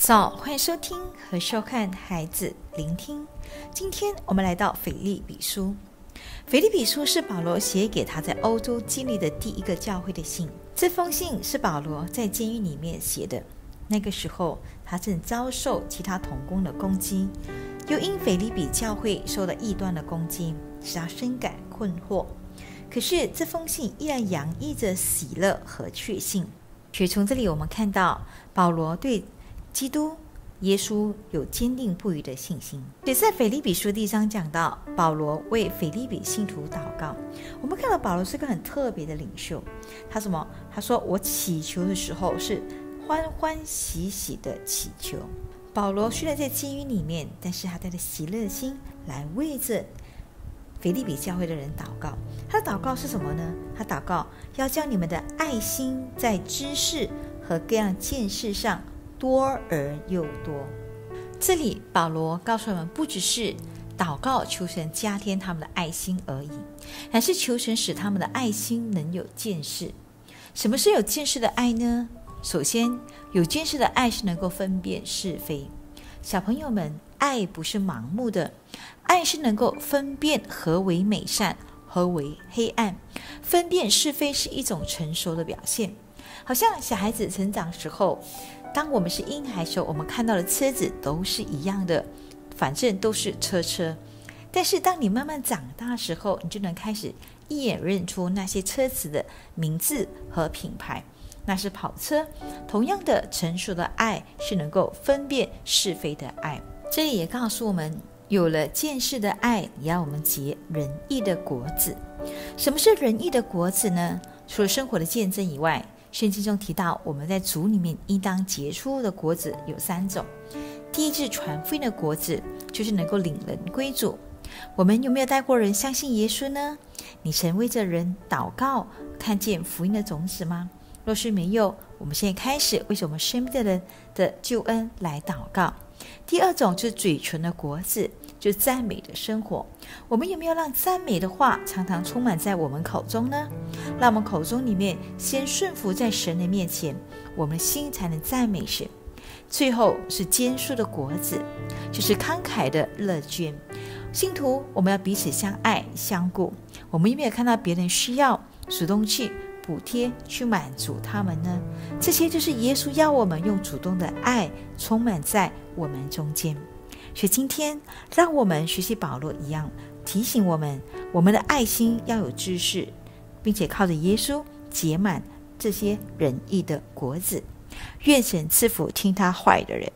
早，欢迎收听和收看孩子聆听。今天我们来到腓利比书。腓利比书是保罗写给他在欧洲经历的第一个教会的信。这封信是保罗在监狱里面写的。那个时候，他正遭受其他同工的攻击，又因腓利比教会受到异端的攻击，使他深感困惑。可是这封信依然洋溢着喜乐和确信。却从这里我们看到保罗对基督耶稣有坚定不移的信心。也在腓利比书第一章讲到，保罗为腓利比信徒祷告。我们看到保罗是个很特别的领袖。他什么？他说：“我祈求的时候是欢欢喜喜的祈求。”保罗虽然在监狱里面，但是他带着喜乐的心来为着腓利比教会的人祷告。他的祷告是什么呢？他祷告要将你们的爱心在知识和各样见识上。多而又多。这里保罗告诉我们，不只是祷告求神加添他们的爱心而已，乃是求神使他们的爱心能有见识。什么是有见识的爱呢？首先，有见识的爱是能够分辨是非。小朋友们，爱不是盲目的，爱是能够分辨何为美善，何为黑暗。分辨是非是一种成熟的表现，好像小孩子成长时候。当我们是婴孩时候，我们看到的车子都是一样的，反正都是车车。但是当你慢慢长大的时候，你就能开始一眼认出那些车子的名字和品牌，那是跑车。同样的，成熟的爱是能够分辨是非的爱。这里也告诉我们，有了见识的爱，也要我们结仁义的果子。什么是仁义的果子呢？除了生活的见证以外。圣经中提到，我们在主里面应当结出的果子有三种。第一是传福音的果子，就是能够领人归主。我们有没有带过人相信耶稣呢？你曾为这人祷告，看见福音的种子吗？若是没有，我们现在开始为我们身边的人的救恩来祷告。第二种就是嘴唇的果子。就是赞美的生活，我们有没有让赞美的话常常充满在我们口中呢？让我们口中里面先顺服在神的面前，我们的心才能赞美神。最后是坚树的果子，就是慷慨的乐捐。信徒，我们要彼此相爱相顾。我们有没有看到别人需要，主动去补贴、去满足他们呢？这些就是耶稣要我们用主动的爱充满在我们中间。所以今天，让我们学习保罗一样，提醒我们，我们的爱心要有知识，并且靠着耶稣结满这些仁义的果子。愿神赐福听他话语的人。